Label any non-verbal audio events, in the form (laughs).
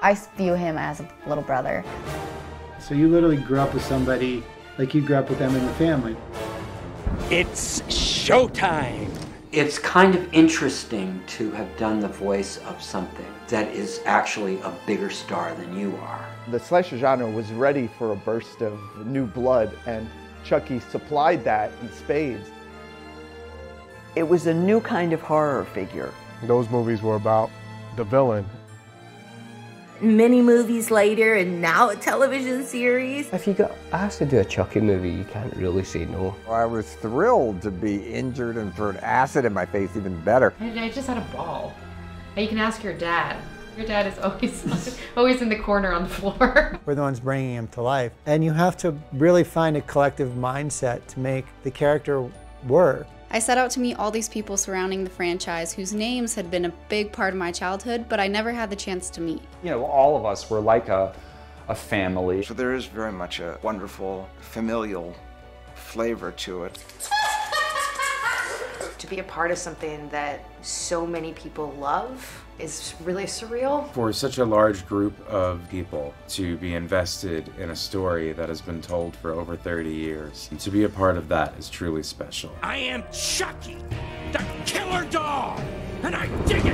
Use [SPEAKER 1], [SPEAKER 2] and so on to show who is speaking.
[SPEAKER 1] I view him as a little brother.
[SPEAKER 2] So you literally grew up with somebody like you grew up with them in the family.
[SPEAKER 3] It's showtime.
[SPEAKER 4] It's kind of interesting to have done the voice of something that is actually a bigger star than you are.
[SPEAKER 5] The slasher genre was ready for a burst of new blood, and Chucky supplied that in spades.
[SPEAKER 6] It was a new kind of horror figure.
[SPEAKER 7] Those movies were about the villain.
[SPEAKER 8] Many movies later, and now a television series.
[SPEAKER 9] If you got asked to do a Chucky movie, you can't really say no.
[SPEAKER 10] I was thrilled to be injured and for acid in my face, even better.
[SPEAKER 11] I just had a ball. You can ask your dad. Your dad is always (laughs) always in the corner on the floor. (laughs)
[SPEAKER 12] We're the ones bringing him to life. And you have to really find a collective mindset to make the character work.
[SPEAKER 13] I set out to meet all these people surrounding the franchise whose names had been a big part of my childhood, but I never had the chance to meet.
[SPEAKER 14] You know, all of us were like a, a family.
[SPEAKER 15] So there is very much a wonderful familial flavor to it.
[SPEAKER 16] To be a part of something that so many people love is really surreal.
[SPEAKER 17] For such a large group of people to be invested in a story that has been told for over 30 years, to be a part of that is truly special.
[SPEAKER 3] I am Chucky, the killer dog, and I dig it!